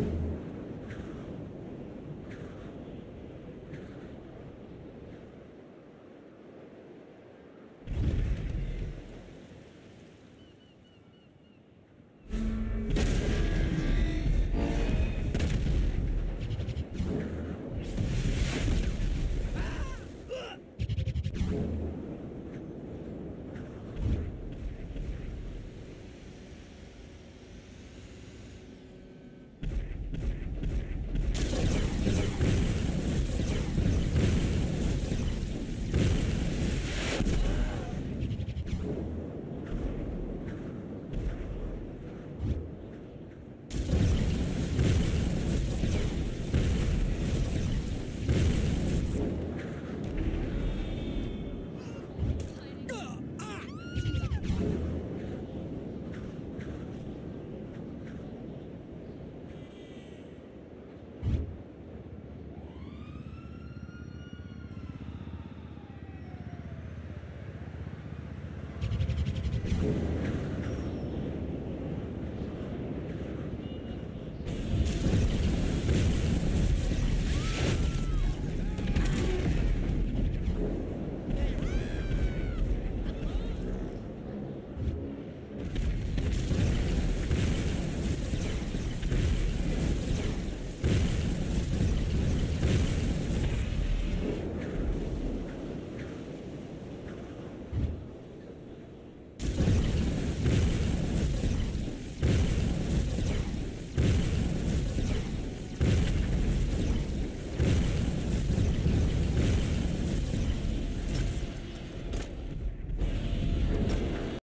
you